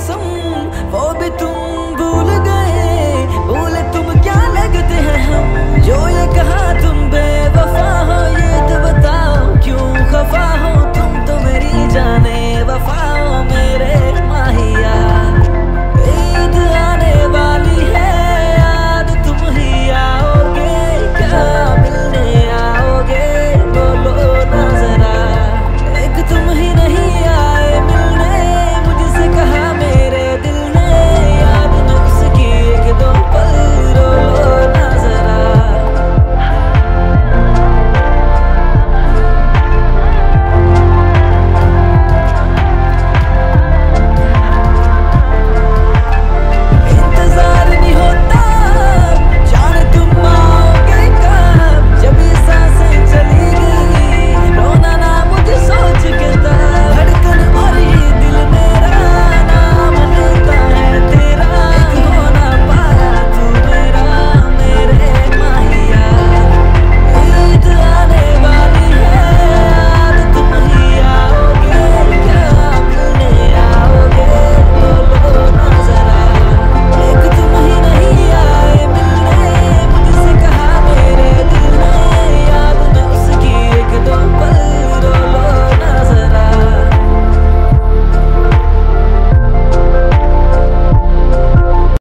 coração.